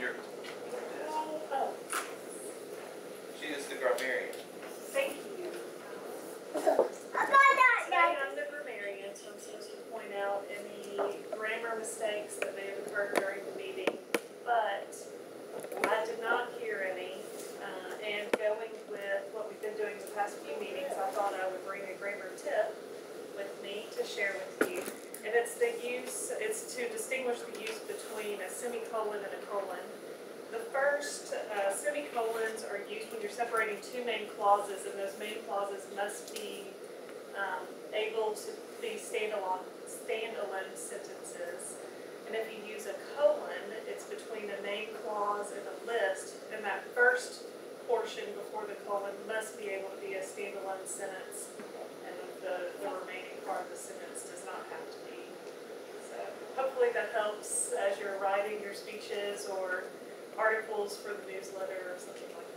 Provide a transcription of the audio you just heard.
your, Oh, she is the grammarian. thank you. I got that, Today I'm the grammarian, so I'm supposed to point out any grammar mistakes that may have occurred during the meeting, but I did not hear any. Uh, and going with what we've been doing the past few meetings, I thought I would bring a grammar tip with me to share with you. And it's the use, it's to distinguish the use between a semicolon and a colon. The first uh, semicolons are used when you're separating two main clauses, and those main clauses must be um, able to be standalone, standalone sentences. And if you use a colon, it's between a main clause and a list, and that first portion before the colon must be able to be a standalone sentence, and the, the remaining part of the sentence does not have to be. So hopefully that helps your speeches or articles for the newsletter or something like that.